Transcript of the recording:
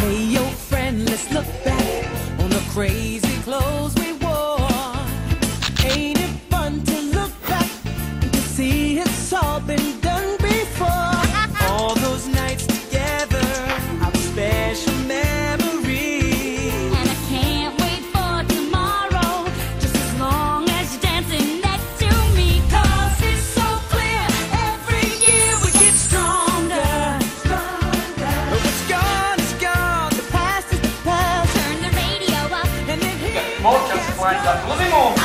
Hey, friend, let's look back on the crazy clothes we wore. Ain't it fun to look back and to see it's all been done? que as imagens da